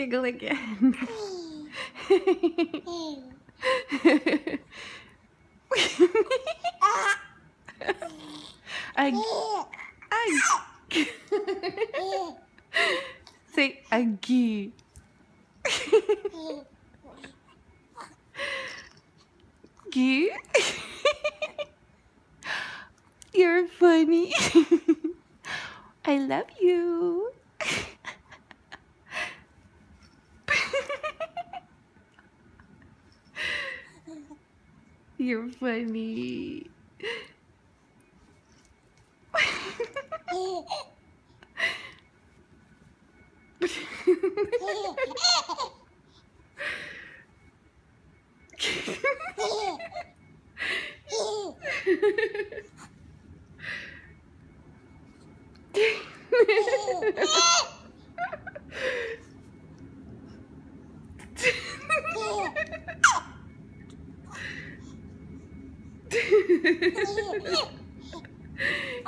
Giggle again. Ag ag Say agi. Gi. You're funny. I love you. You're funny.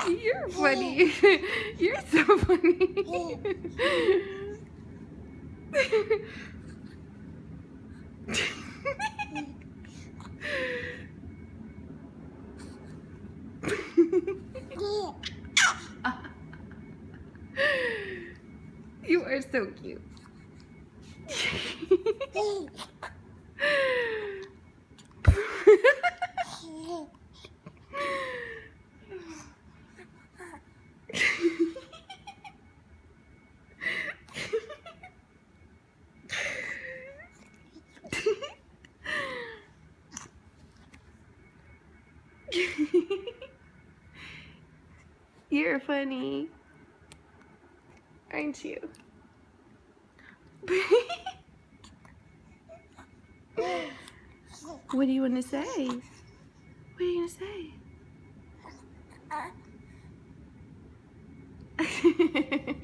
You're funny. You're so funny. you are so cute. You're funny. Aren't you? what do you want to say? What are you going to say?